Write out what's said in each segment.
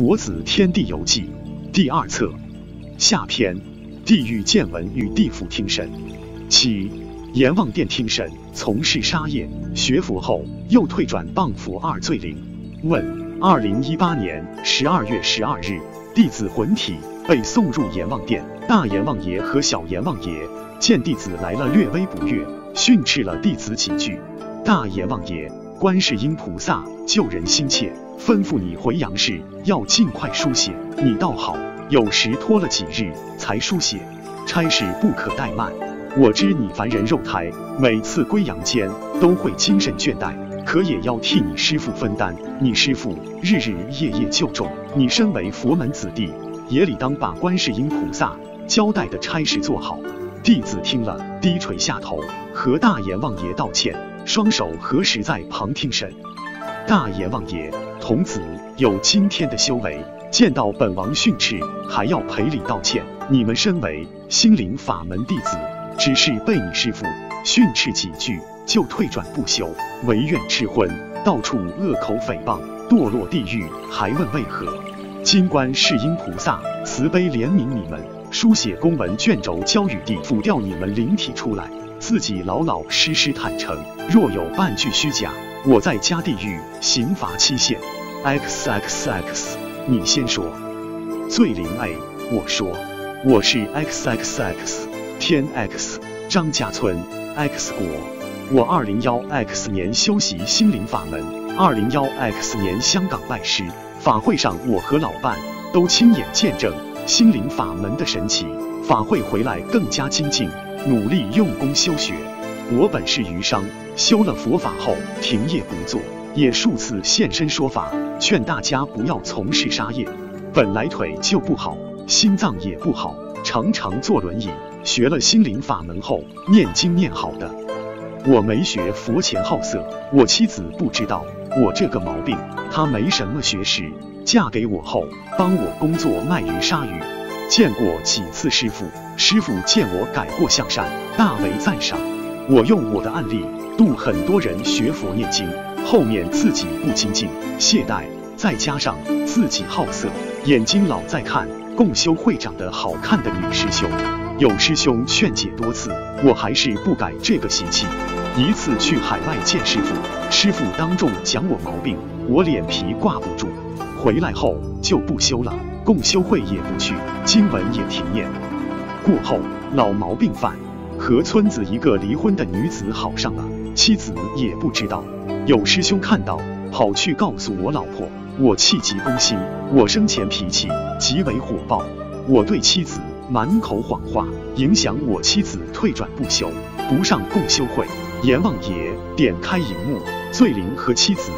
佛子天地游记第二册下篇：地狱见闻与地府听审。七阎王殿听审，从事杀业，学佛后又退转谤佛二罪灵。问：二零一八年十二月十二日，弟子魂体被送入阎王殿，大阎王爷和小阎王爷见弟子来了，略微不悦，训斥了弟子几句。大阎王爷。观世音菩萨救人心切，吩咐你回阳世要尽快书写。你倒好，有时拖了几日才书写，差事不可怠慢。我知你凡人肉胎，每次归阳间都会精神倦怠，可也要替你师父分担。你师父日日夜夜救众，你身为佛门子弟，也理当把观世音菩萨交代的差事做好。弟子听了，低垂下头，和大阎王爷道歉。双手合十在旁听审，大阎王爷，童子有今天的修为，见到本王训斥，还要赔礼道歉。你们身为心灵法门弟子，只是被你师父训斥几句就退转不修，唯愿吃荤，到处恶口诽谤，堕落地狱，还问为何？金观世音菩萨慈悲怜悯你们，书写公文卷轴交与地府调你们灵体出来。自己老老实实坦诚，若有半句虚假，我在加地狱刑罚期限。X X X，你先说。罪灵 A，我说，我是 X X X，天 X，张家村 X 国。我二零幺 X 年修习心灵法门，二零幺 X 年香港拜师，法会上我和老伴都亲眼见证心灵法门的神奇，法会回来更加精进。努力用功修学，我本是余商，修了佛法后停业不做，也数次现身说法，劝大家不要从事杀业。本来腿就不好，心脏也不好，常常坐轮椅。学了心灵法门后，念经念好的。我没学佛前好色，我妻子不知道我这个毛病，她没什么学识，嫁给我后帮我工作卖鱼杀鱼，见过几次师傅。师傅见我改过向善，大为赞赏。我用我的案例度很多人学佛念经，后面自己不精进、懈怠，再加上自己好色，眼睛老在看共修会长得好看的女师兄。有师兄劝解多次，我还是不改这个习气。一次去海外见师傅，师傅当众讲我毛病，我脸皮挂不住，回来后就不修了，共修会也不去，经文也停念。过后老毛病犯，和村子一个离婚的女子好上了，妻子也不知道。有师兄看到，跑去告诉我老婆，我气急攻心。我生前脾气极为火爆，我对妻子满口谎话，影响我妻子退转不休，不上共修会。阎王爷点开荧幕，醉灵和妻子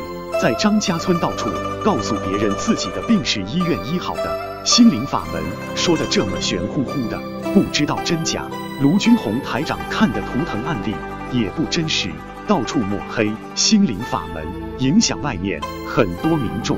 在张家村到处告诉别人自己的病是医院医好的。心灵法门说的这么玄乎乎的，不知道真假。卢军红台长看的图腾案例也不真实，到处抹黑心灵法门，影响外面很多民众。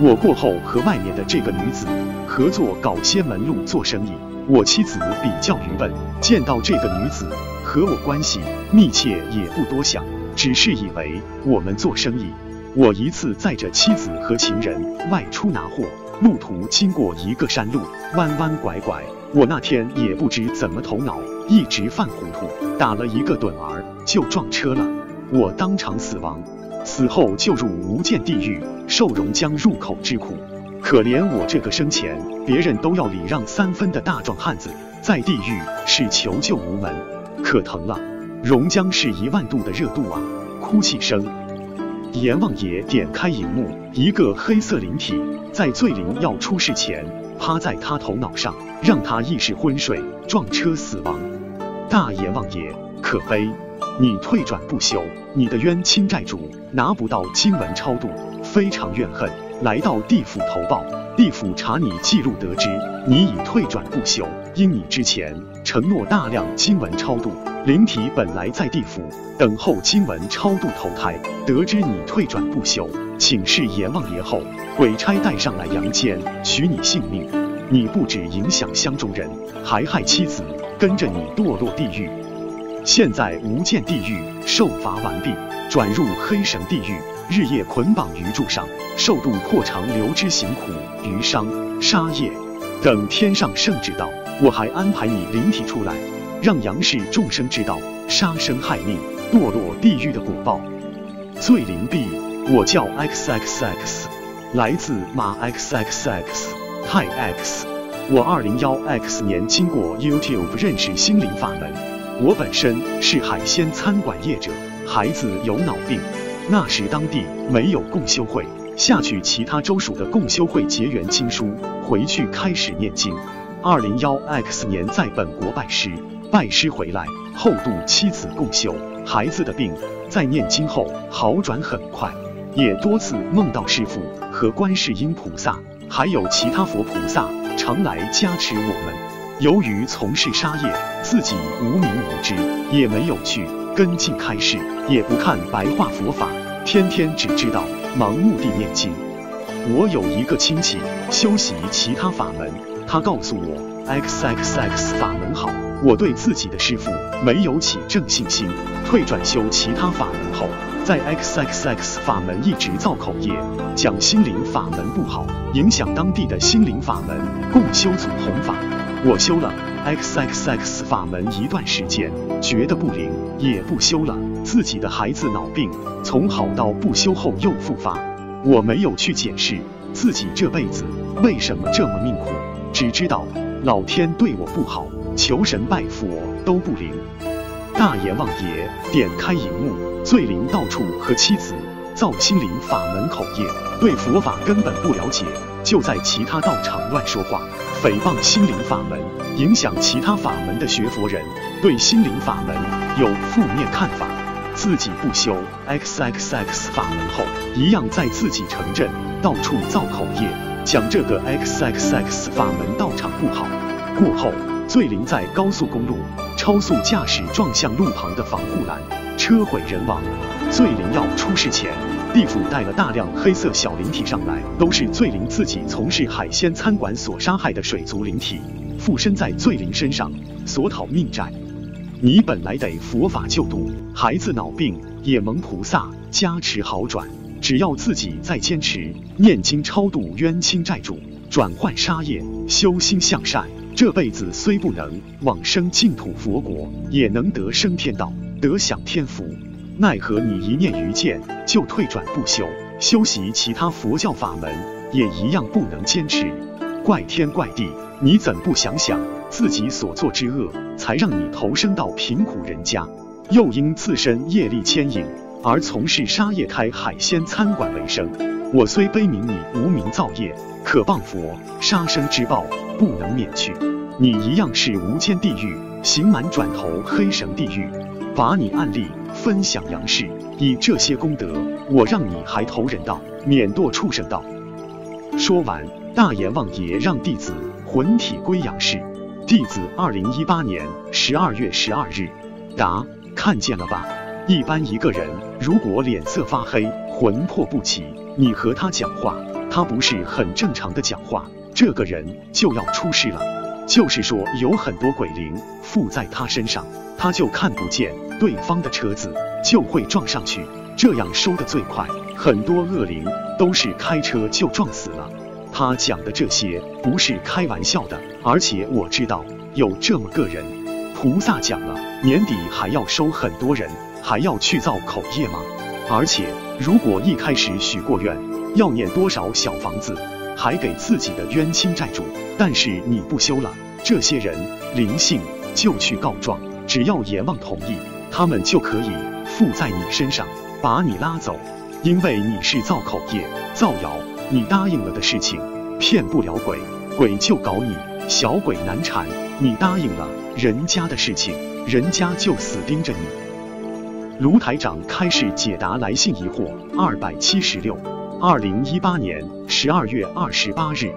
我过后和外面的这个女子合作搞些门路做生意，我妻子比较愚笨，见到这个女子和我关系密切，也不多想，只是以为我们做生意。我一次载着妻子和情人外出拿货。路途经过一个山路，弯弯拐拐。我那天也不知怎么头脑一直犯糊涂，打了一个盹儿就撞车了，我当场死亡。死后就入无间地狱，受熔浆入口之苦。可怜我这个生前别人都要礼让三分的大壮汉子，在地狱是求救无门，可疼了。熔浆是一万度的热度啊！哭泣声。阎王爷点开荧幕，一个黑色灵体在醉灵要出事前趴在他头脑上，让他意识昏睡，撞车死亡。大阎王爷可悲，你退转不休，你的冤亲债主拿不到经文超度，非常怨恨，来到地府投报。地府查你记录得知，你已退转不休，因你之前承诺大量经文超度。灵体本来在地府等候经文超度投胎，得知你退转不休，请示阎王爷后，鬼差带上来阳间取你性命。你不止影响乡中人，还害妻子跟着你堕落地狱。现在无间地狱受罚完毕，转入黑神地狱，日夜捆绑于柱上，受度破肠流之刑苦，余伤杀业。等天上圣旨道，我还安排你灵体出来，让杨氏众生知道杀生害命、堕落地狱的果报。罪灵璧，我叫 X X X，来自马 X X X 太 X。我二零幺 X 年经过 YouTube 认识心灵法门。我本身是海鲜餐馆业者，孩子有脑病，那时当地没有共修会。下去其他州属的共修会结缘经书，回去开始念经。二零幺 X 年在本国拜师，拜师回来后度妻子共修，孩子的病在念经后好转很快，也多次梦到师父和观世音菩萨，还有其他佛菩萨常来加持我们。由于从事沙业，自己无名无知，也没有去跟进开示，也不看白话佛法，天天只知道。盲目地念经。我有一个亲戚修习其他法门，他告诉我 X X X 法门好。我对自己的师父没有起正信心，退转修其他法门后，在 X X X 法门一直造口业，讲心灵法门不好，影响当地的心灵法门共修组弘法。我修了 X X X 法门一段时间，觉得不灵，也不修了。自己的孩子脑病。从好到不修后又复发，我没有去解释自己这辈子为什么这么命苦，只知道老天对我不好，求神拜佛都不灵。大阎王爷点开荧幕，罪灵到处和妻子造心灵法门口业，对佛法根本不了解，就在其他道场乱说话，诽谤心灵法门，影响其他法门的学佛人，对心灵法门有负面看法。自己不修 X X X 法门后，一样在自己城镇到处造口业，讲这个 X X X 法门道场不好。过后，罪灵在高速公路超速驾驶撞向路旁的防护栏，车毁人亡。罪灵要出事前，地府带了大量黑色小灵体上来，都是罪灵自己从事海鲜餐馆所杀害的水族灵体，附身在罪灵身上，索讨命债。你本来得佛法救度，孩子脑病也蒙菩萨加持好转。只要自己再坚持念经超度冤亲债主，转换杀业，修心向善，这辈子虽不能往生净土佛国，也能得生天道，得享天福。奈何你一念愚见，就退转不修，修习其他佛教法门，也一样不能坚持。怪天怪地，你怎不想想？自己所作之恶，才让你投生到贫苦人家，又因自身业力牵引而从事沙业开海鲜餐馆为生。我虽悲悯你无名造业，可谤佛杀生之报不能免去，你一样是无间地狱，刑满转投黑绳地狱。把你案例分享阳世，以这些功德，我让你还投人道，免堕畜生道。说完，大阎王爷让弟子魂体归阳世。弟子二零一八年十二月十二日，答：看见了吧？一般一个人如果脸色发黑、魂魄不齐，你和他讲话，他不是很正常的讲话，这个人就要出事了。就是说，有很多鬼灵附在他身上，他就看不见对方的车子，就会撞上去，这样收的最快。很多恶灵都是开车就撞死了。他讲的这些不是开玩笑的，而且我知道有这么个人。菩萨讲了，年底还要收很多人，还要去造口业吗？而且如果一开始许过愿，要念多少小房子，还给自己的冤亲债主，但是你不修了，这些人灵性就去告状，只要阎王同意，他们就可以附在你身上，把你拉走，因为你是造口业、造谣。你答应了的事情，骗不了鬼，鬼就搞你。小鬼难缠，你答应了人家的事情，人家就死盯着你。卢台长开始解答来信疑惑，二百七十六，二零一八年十二月二十八日。